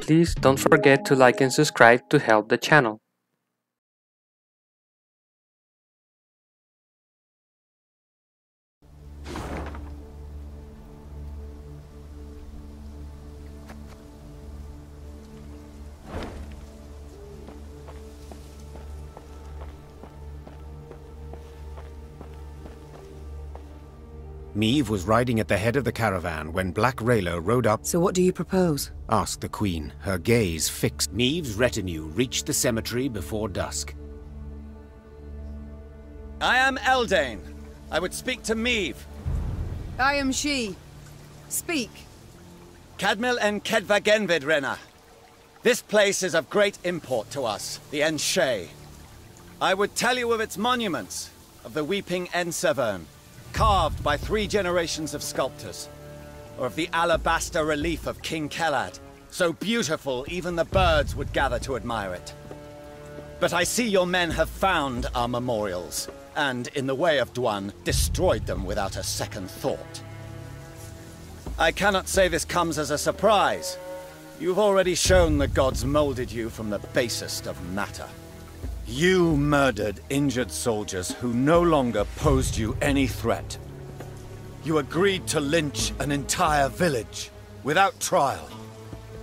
Please don't forget to like and subscribe to help the channel. Meve was riding at the head of the caravan when Black Rayla rode up, So what do you propose? asked the queen, her gaze fixed. Meve's retinue reached the cemetery before dusk. I am Eldain. I would speak to Meve. I am she. Speak. Cadmil and Kedvagenvid Rena. This place is of great import to us, the Aen Seidhe. I would tell you of its monuments, of the weeping Ensevern, carved by three generations of sculptors, or of the alabaster relief of King Kelad, so beautiful even the birds would gather to admire it. But I see your men have found our memorials, and in the way of Dh'oine, destroyed them without a second thought. I cannot say this comes as a surprise. You've already shown the gods molded you from the basest of matter. You murdered injured soldiers who no longer posed you any threat. You agreed to lynch an entire village without trial.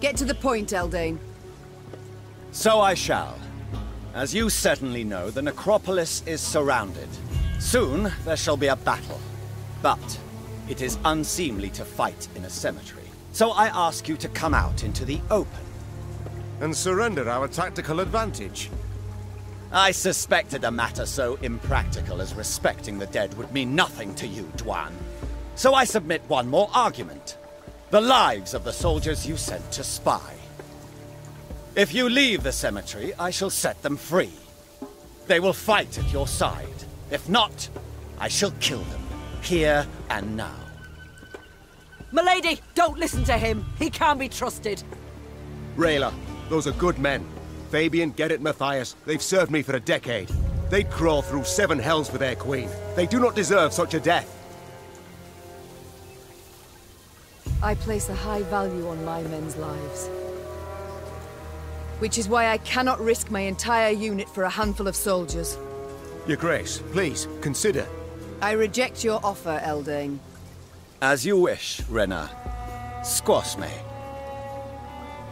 Get to the point, Eldain. So I shall. As you certainly know, the necropolis is surrounded. Soon there shall be a battle. But it is unseemly to fight in a cemetery. So I ask you to come out into the open. And surrender our tactical advantage. I suspected a matter so impractical as respecting the dead would mean nothing to you, Dh'oine. So I submit one more argument. The lives of the soldiers you sent to spy. If you leave the cemetery, I shall set them free. They will fight at your side. If not, I shall kill them, here and now. Milady, don't listen to him. He can't be trusted. Rayla, those are good men. Fabian, it, Matthias, they've served me for a decade. They'd crawl through seven hells for their queen. They do not deserve such a death. I place a high value on my men's lives. Which is why I cannot risk my entire unit for a handful of soldiers. Your Grace, please, consider. I reject your offer, Eldain. As you wish, Rena. Squash me.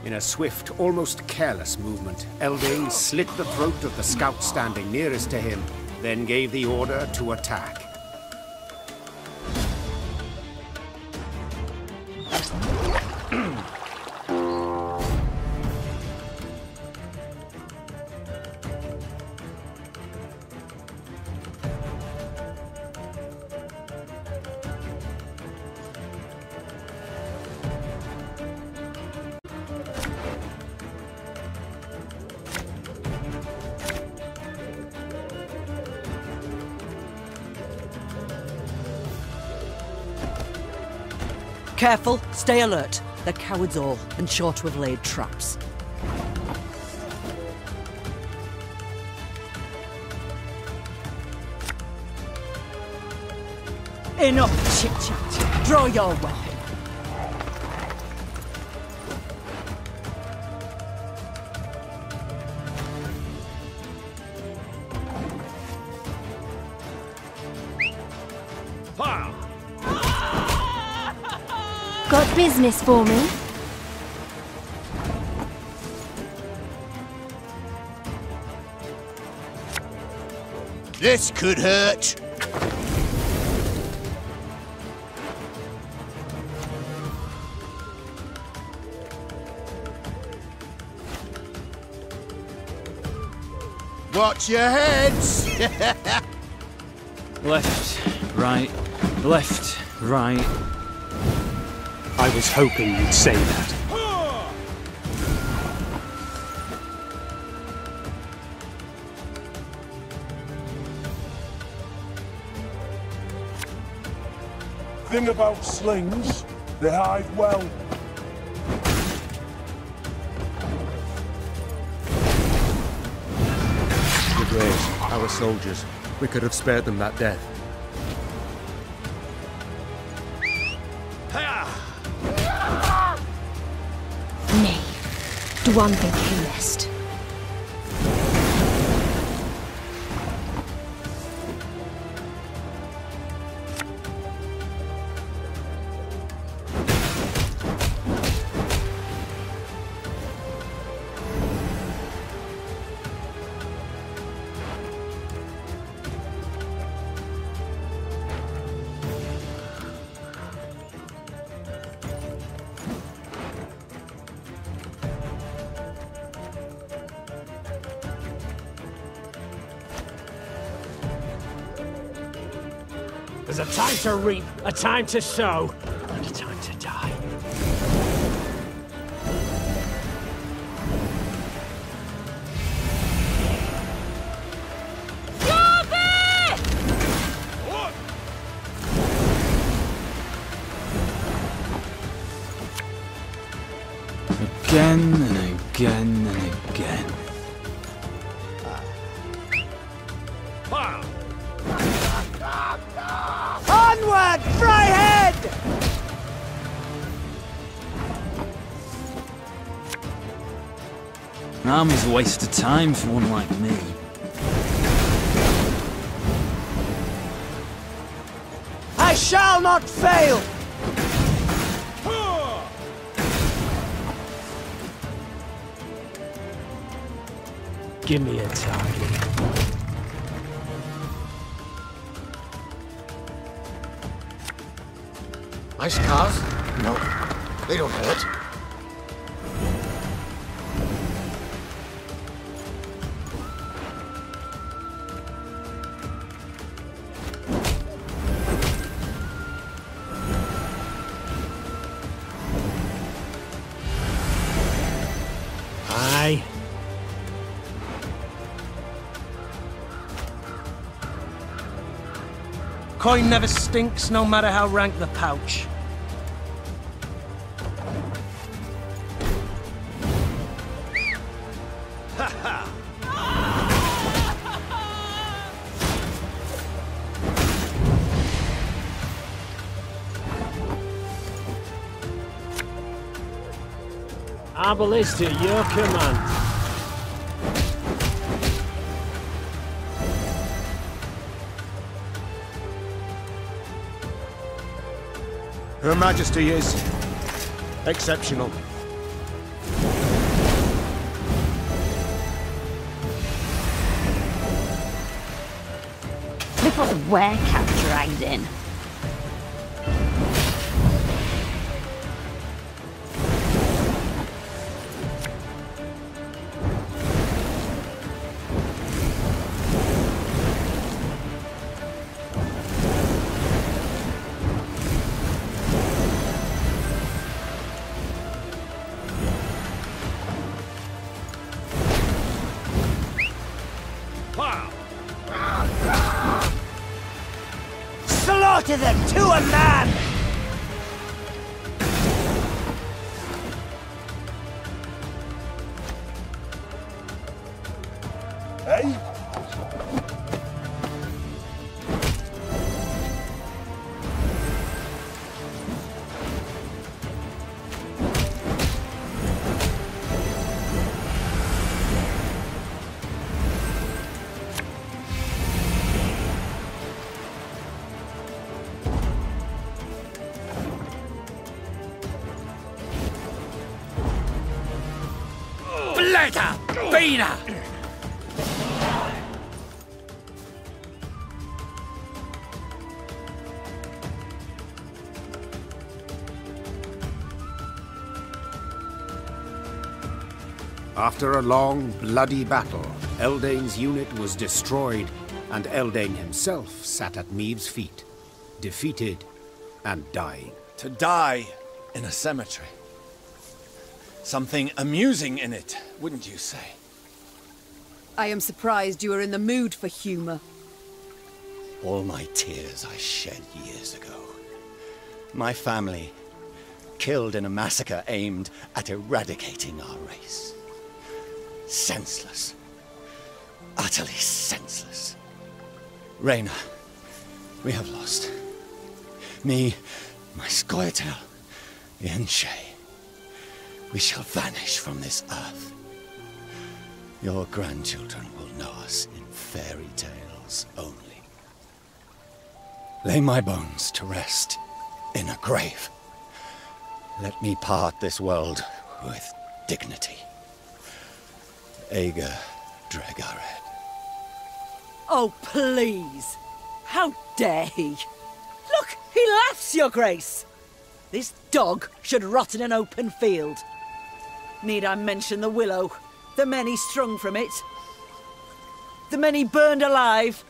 In a swift, almost careless movement, Eldain slit the throat of the scout standing nearest to him, then gave the order to attack. Careful, stay alert. They're cowards all, and sure to have laid traps. Enough chit-chat. Draw your weapon. Got business for me? This could hurt. Watch your heads! Left, right, left, right. I was hoping you'd say that. Thing about slings, they hide well. Your Grace, our soldiers. We could have spared them that death. One big nest. There's a time to reap, a time to sow, army's a waste of time for one like me. I shall not fail! Give me a target. Ice cars? No. They don't hurt. Coin never stinks, no matter how rank the pouch. Arbalest to your command. Her Majesty is exceptional. Look what the werecap dragged in. Slaughter them to a man! Bladder! Beaner! After a long, bloody battle, Eldain's unit was destroyed, and Eldain himself sat at Meve's feet, defeated and dying. To die in a cemetery. Something amusing in it, wouldn't you say? I am surprised you are in the mood for humor. All my tears I shed years ago. My family killed in a massacre aimed at eradicating our race. Senseless. Utterly senseless. Reyna, we have lost. Me, my Scoia'tael, the Aen Seidhe. We shall vanish from this earth. Your grandchildren will know us in fairy tales only. Lay my bones to rest in a grave. Let me part this world with dignity. Ager Dregared. Oh, please! How dare he? Look, he laughs, Your Grace! This dog should rot in an open field. Need I mention the willow? The many strung from it? The many burned alive?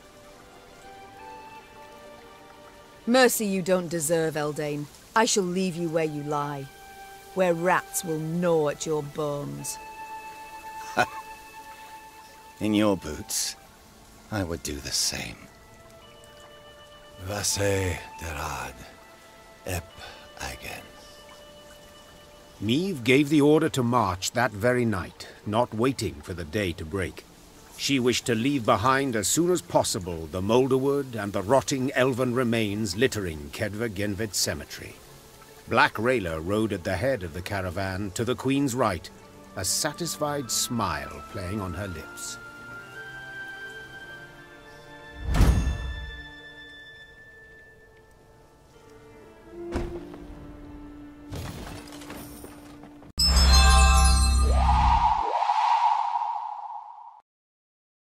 Mercy you don't deserve, Eldain. I shall leave you where you lie, where rats will gnaw at your bones. In your boots, I would do the same. Vasse derad, ep again. Meve gave the order to march that very night, not waiting for the day to break. She wished to leave behind as soon as possible the moulderwood and the rotting elven remains littering Kedva Cemetery. Black Rayla rode at the head of the caravan to the Queen's right, a satisfied smile playing on her lips.